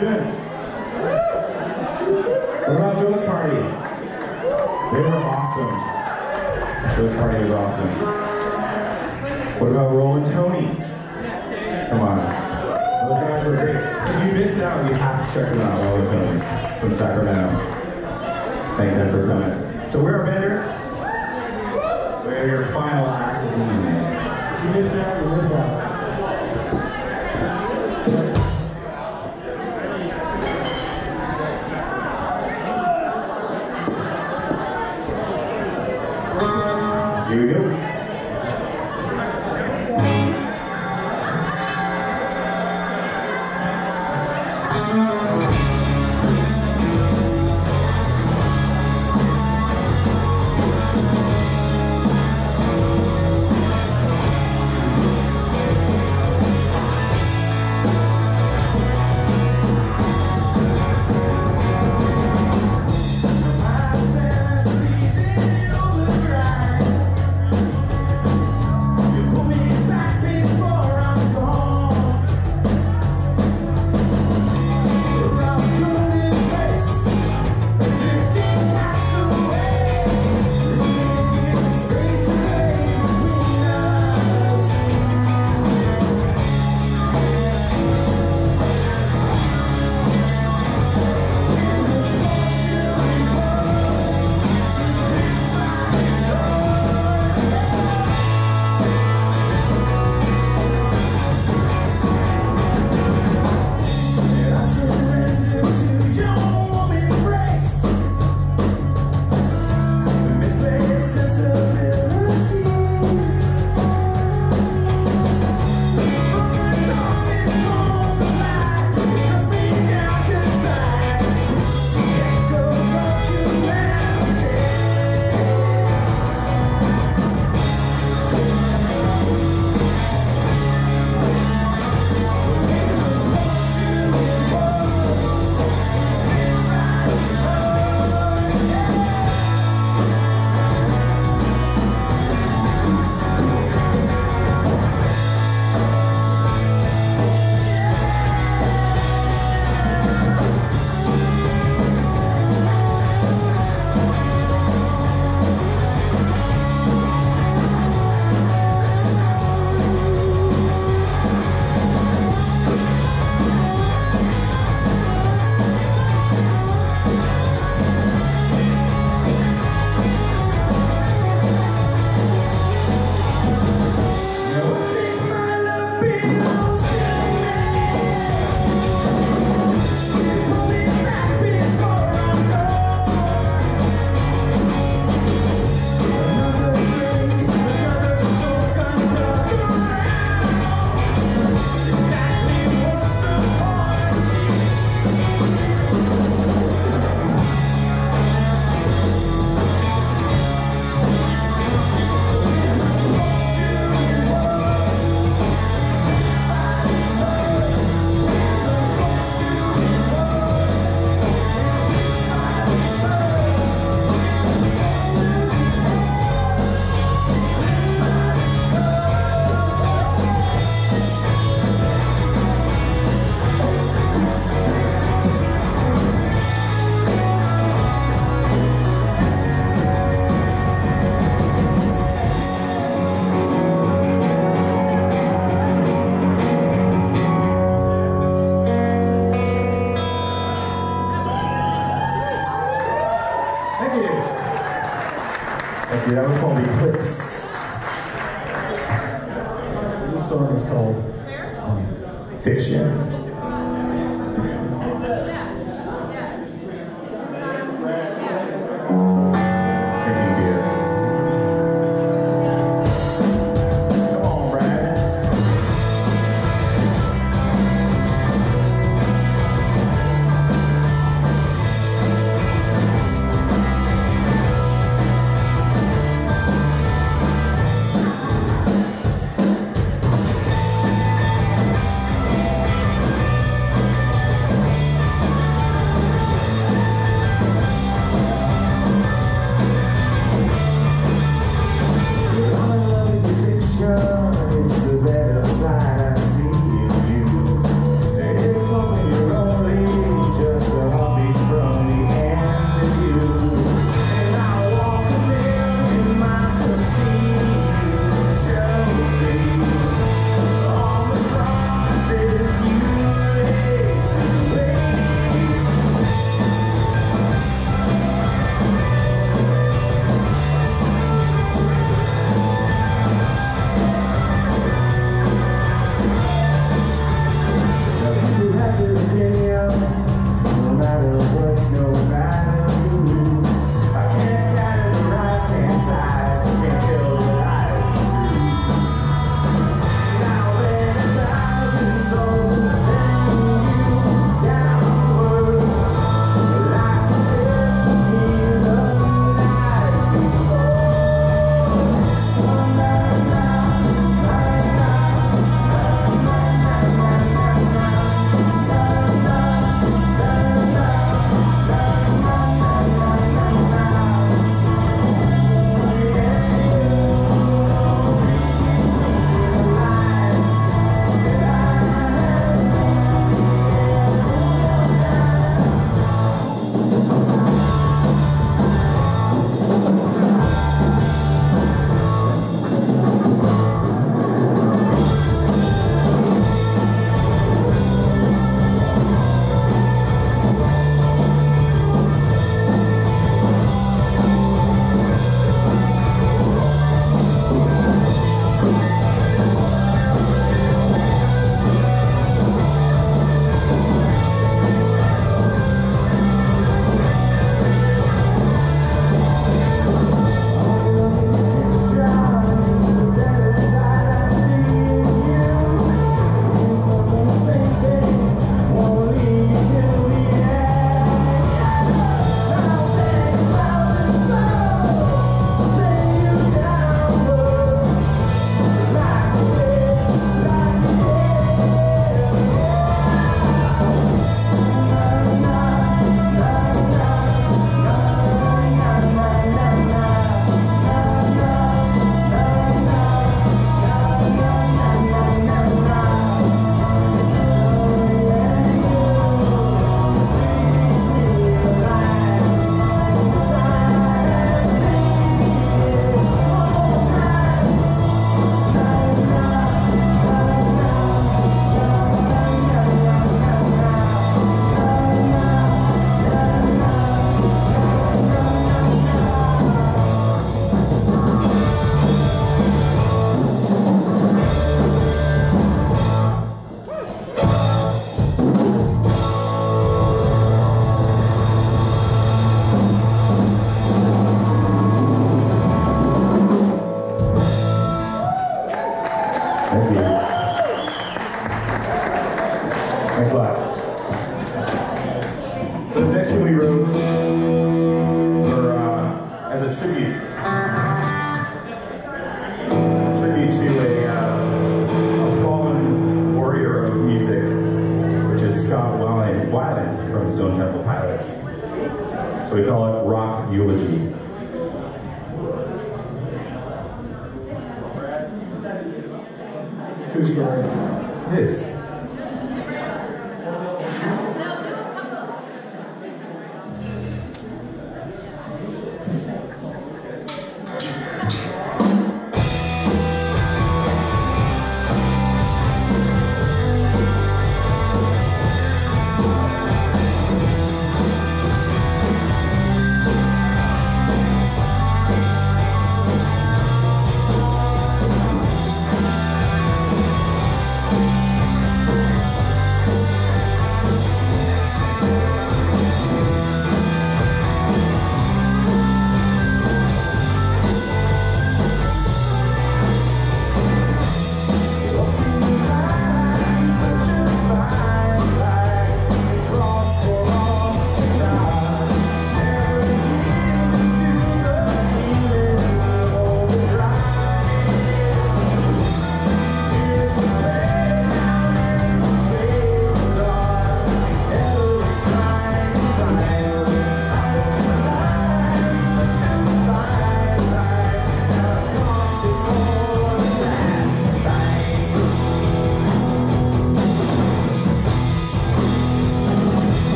doing? What about Ghost Party? They were awesome. Ghost Party was awesome. What about Rolling Tonys? Come on. Those guys were great. If you missed out, you have to check them out, Rolling Tonys from Sacramento. Thank them for coming. So we're a bender. We're your final act of the evening. If you missed out, you missed out.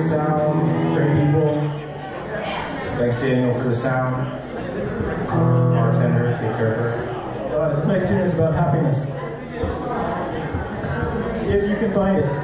great sound, great people. Thanks, Daniel, for the sound. Bartender, take care of her. Uh, this next tune is about happiness. If you can find it.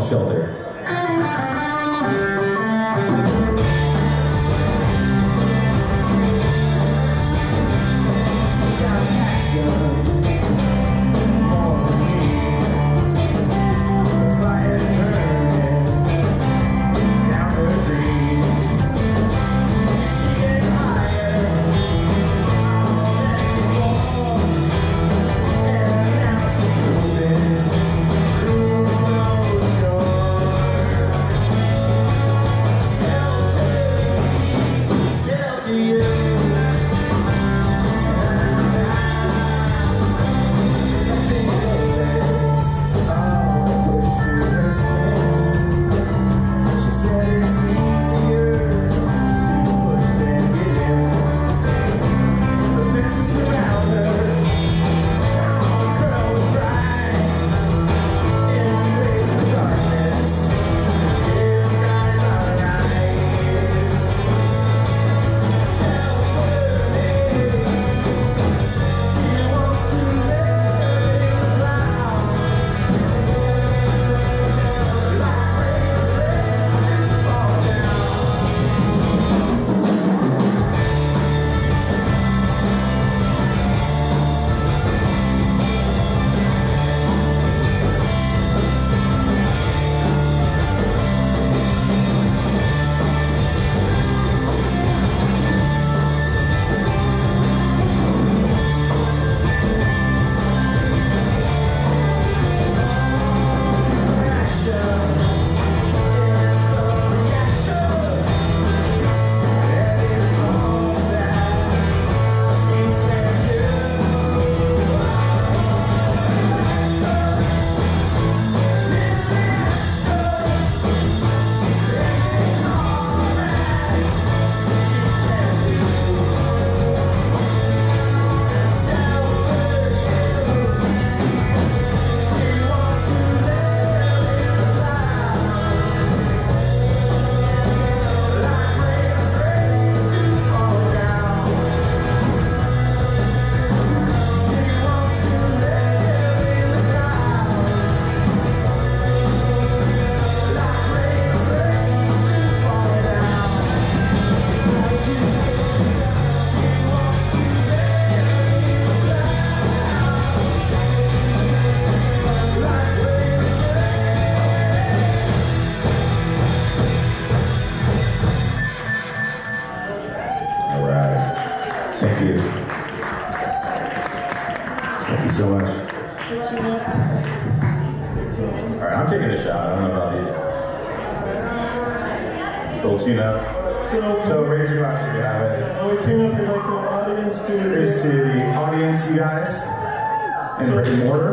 Shelter. More. and mortar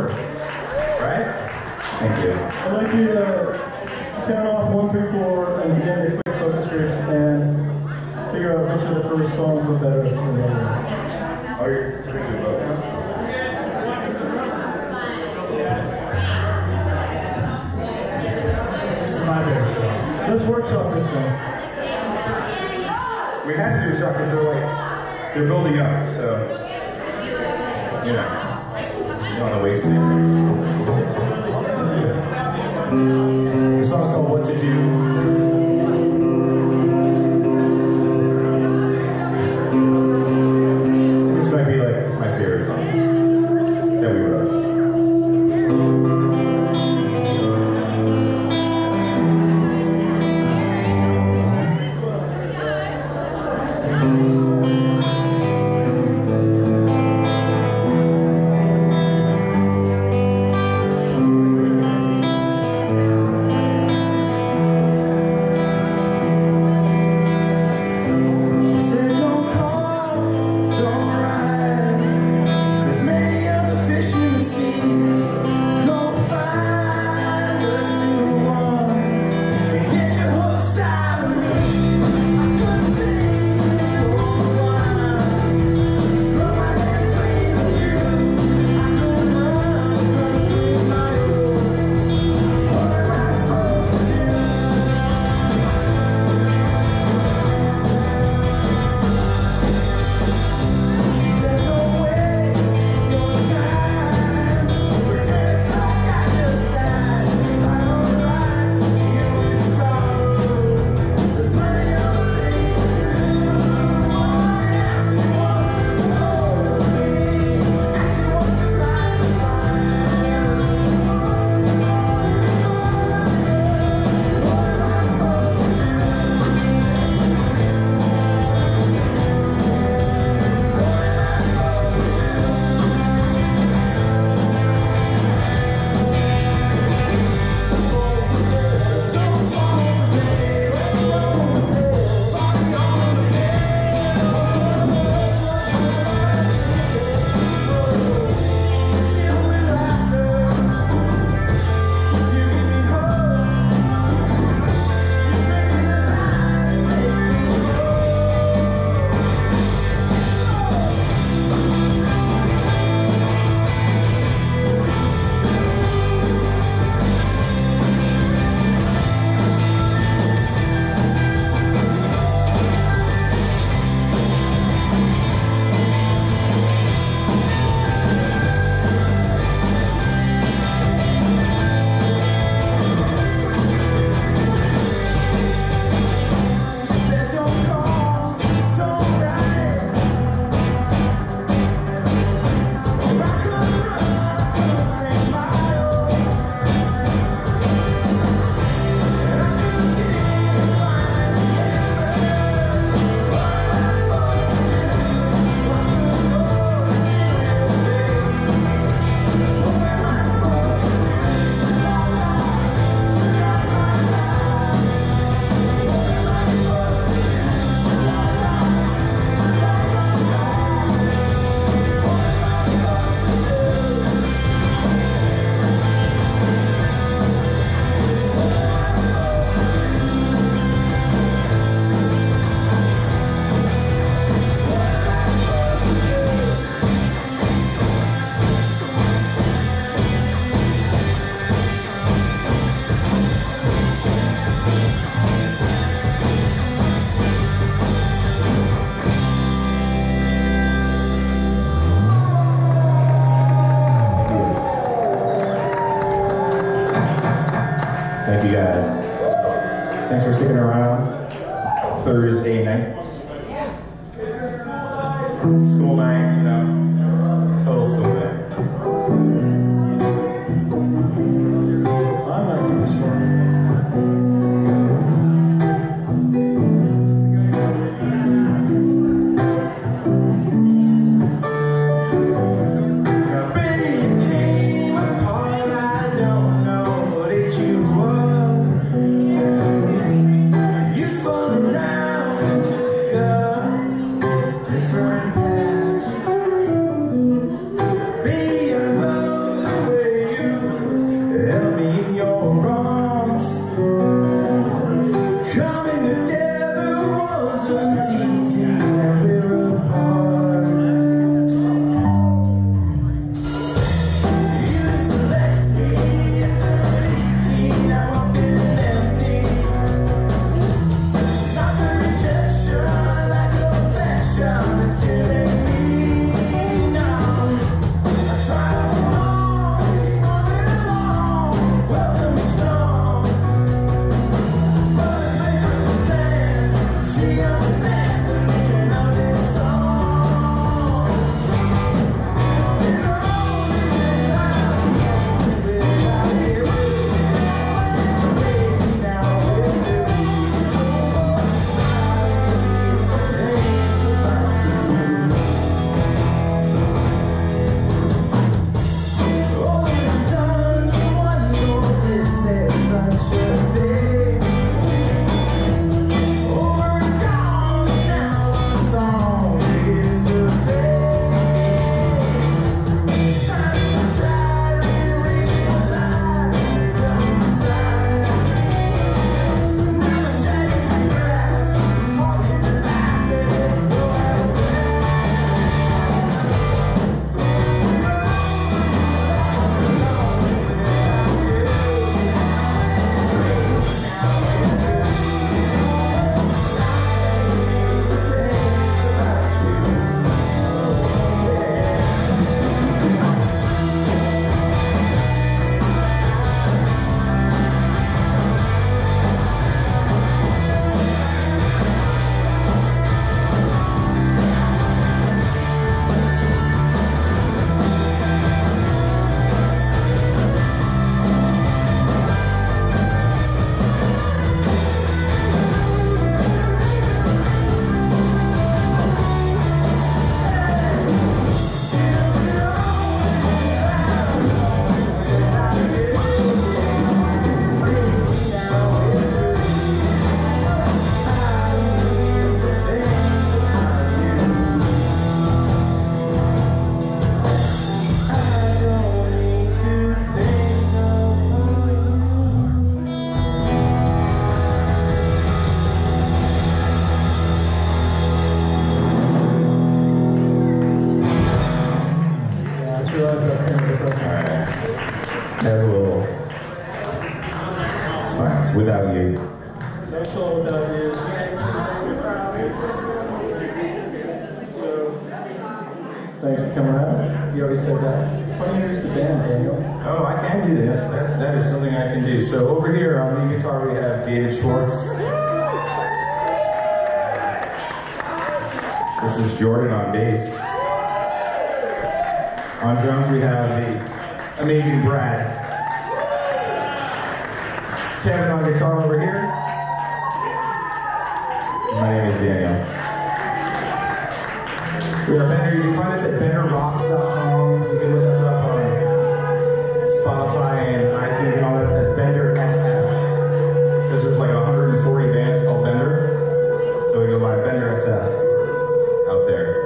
and iTunes and all that as Bender SF. Because there's like 140 bands called Bender. So we go by Bender SF out there.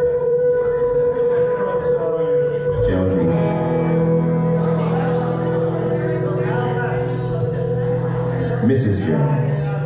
Jonesy. Mrs. Jones.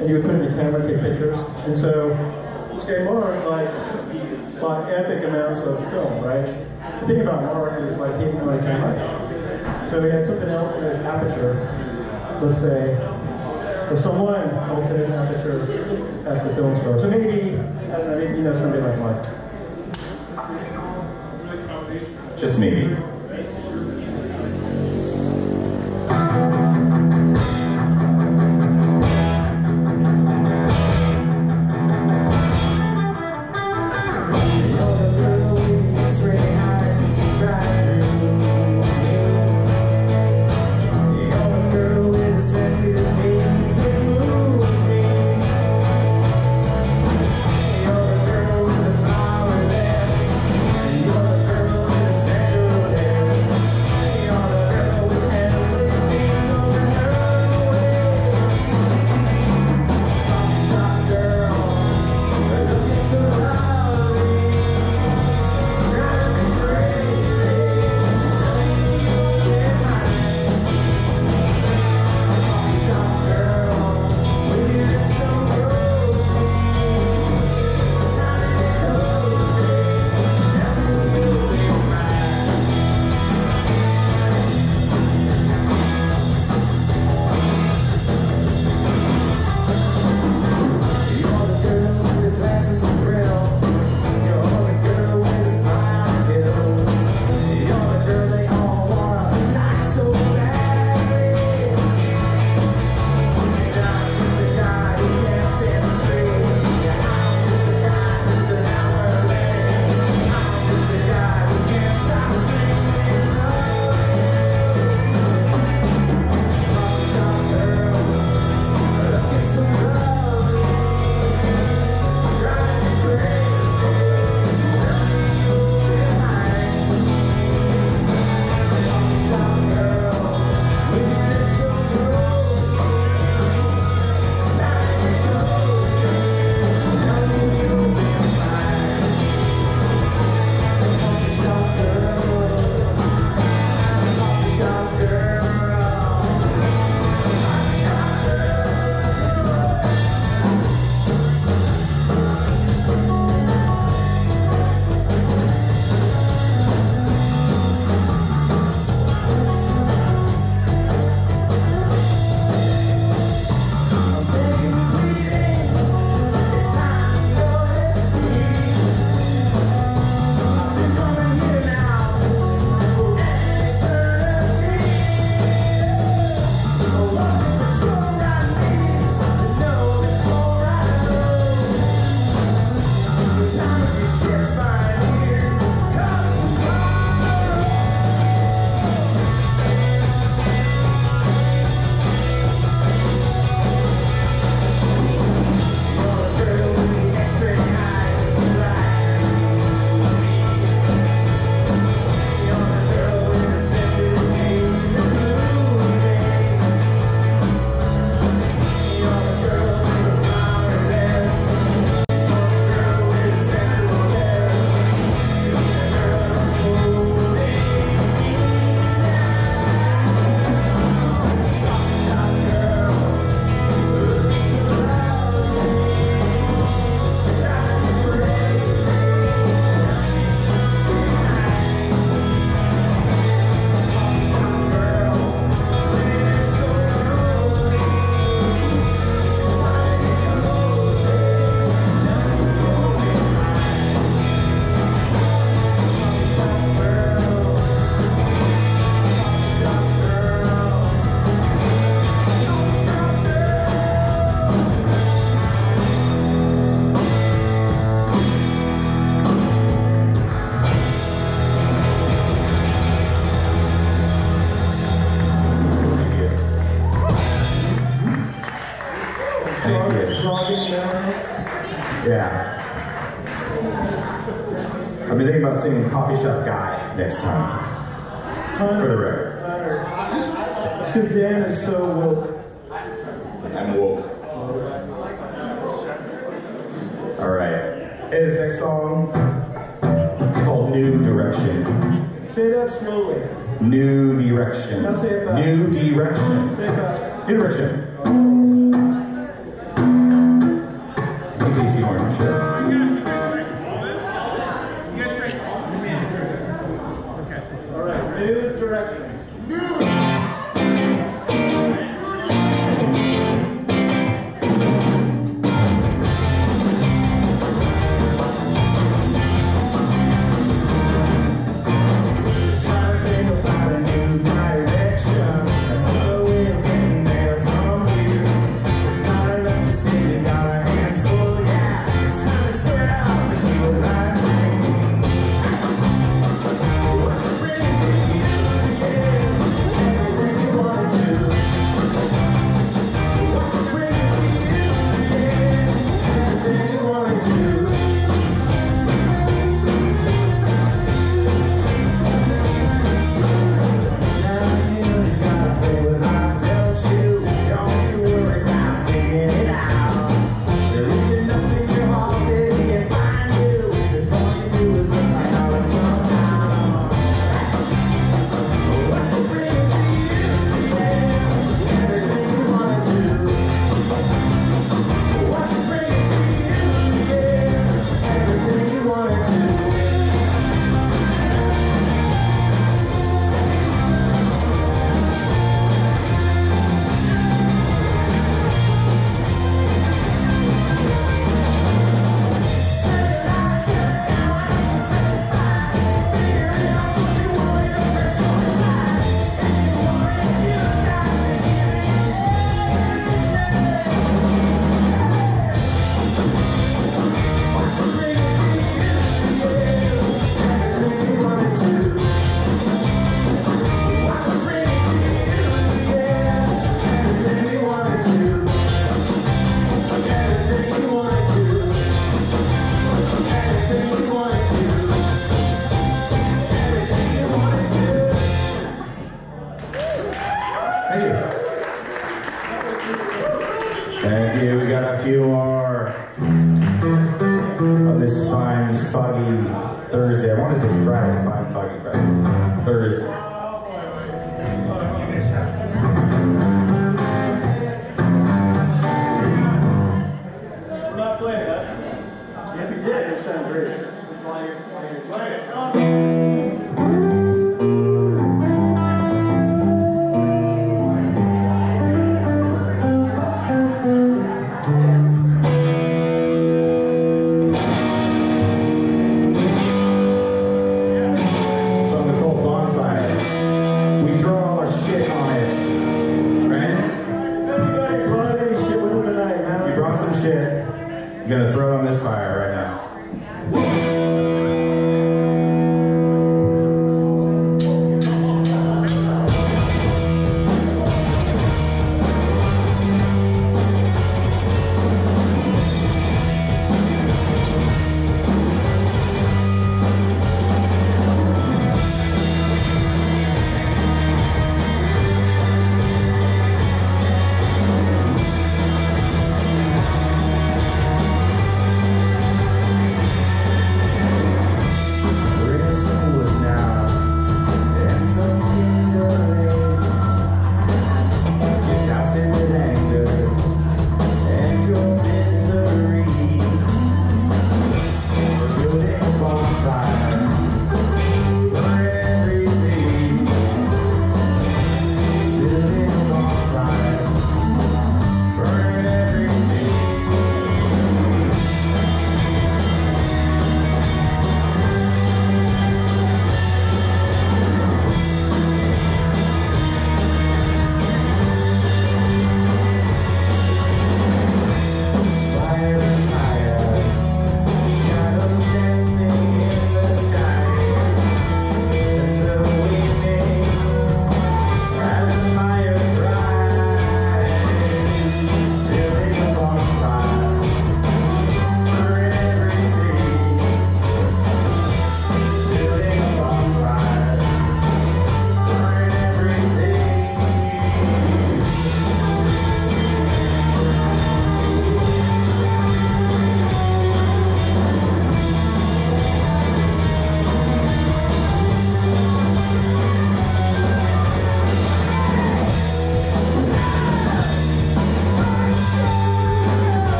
And you would put in your camera, take pictures, and so this guy Mark like bought epic amounts of film, right? The thing about Mark is like he didn't know a camera, so he had something else in his aperture, let's say, or someone else in his aperture at the film store. So maybe, I don't know, maybe you know somebody like Mark. Just maybe.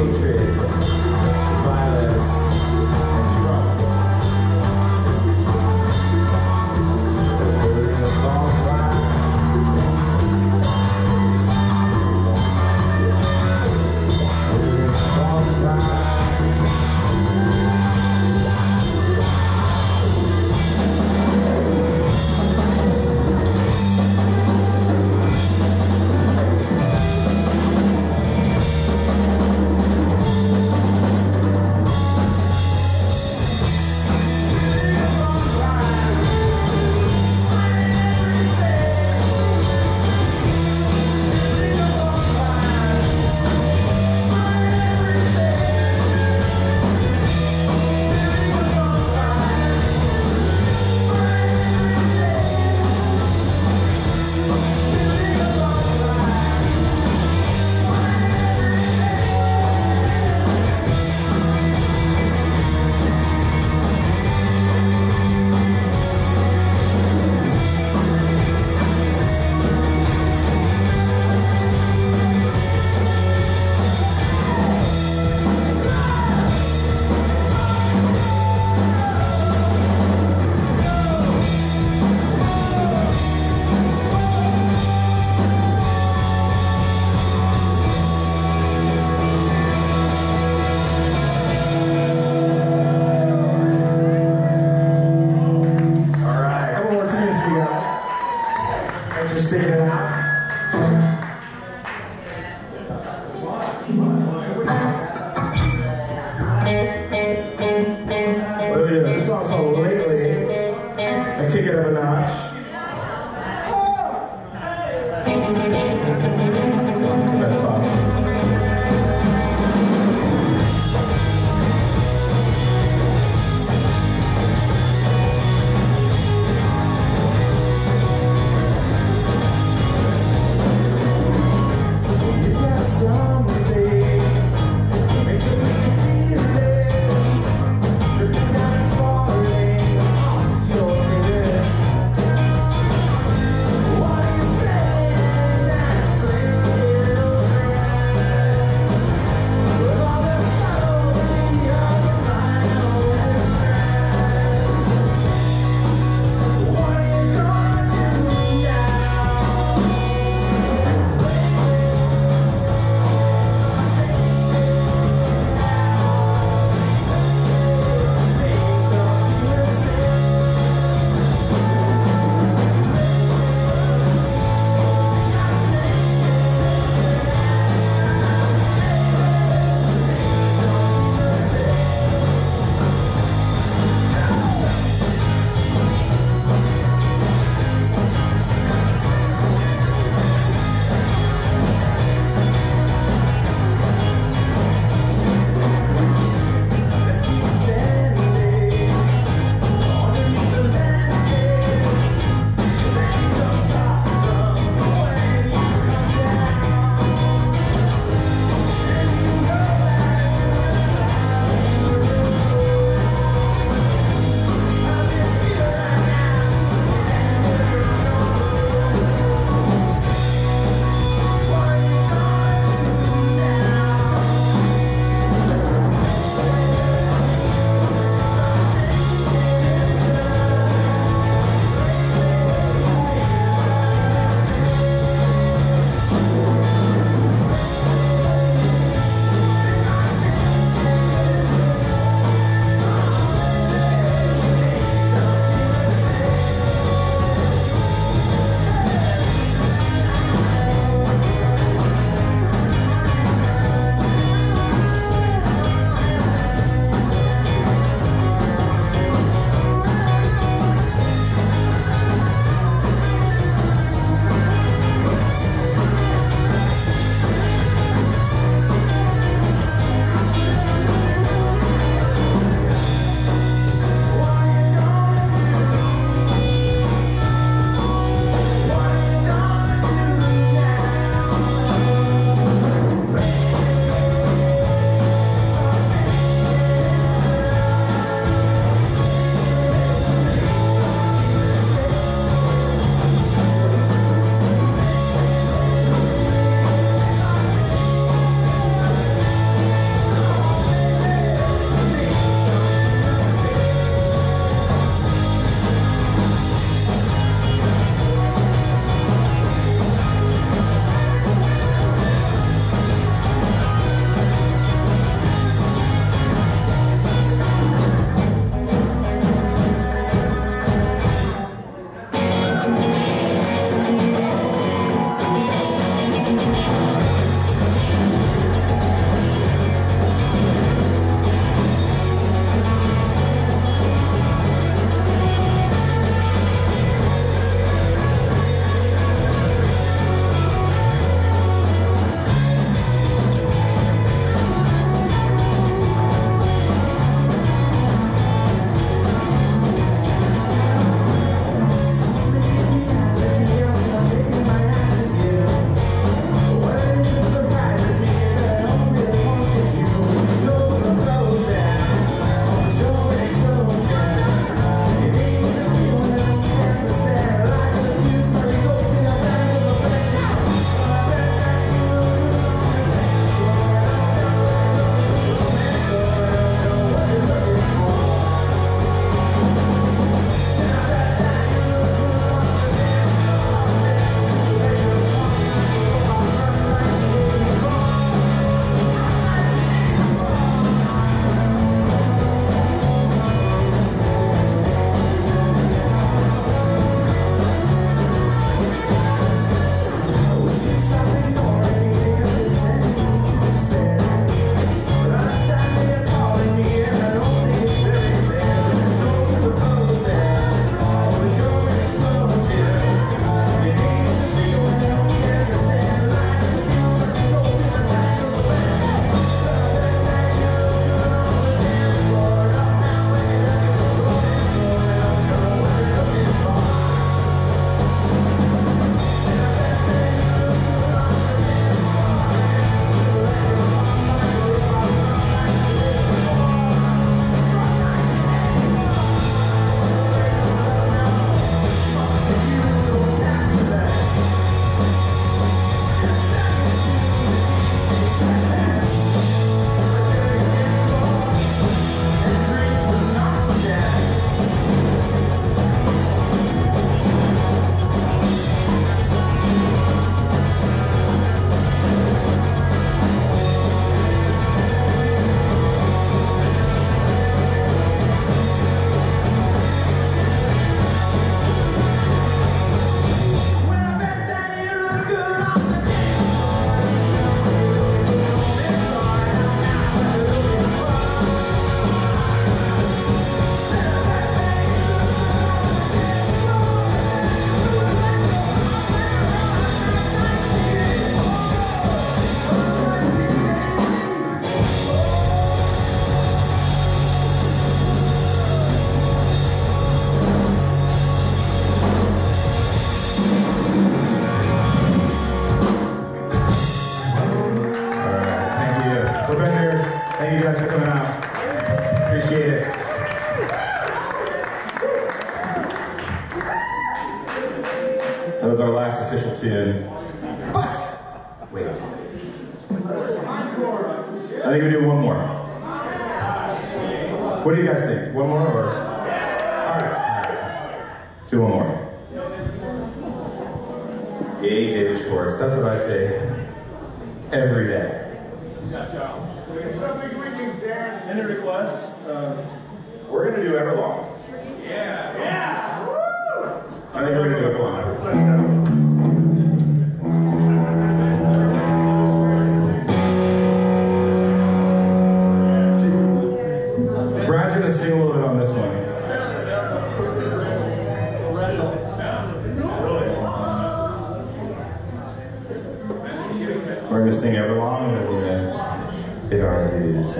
Patriot.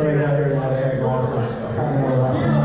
what I got here in my head going, of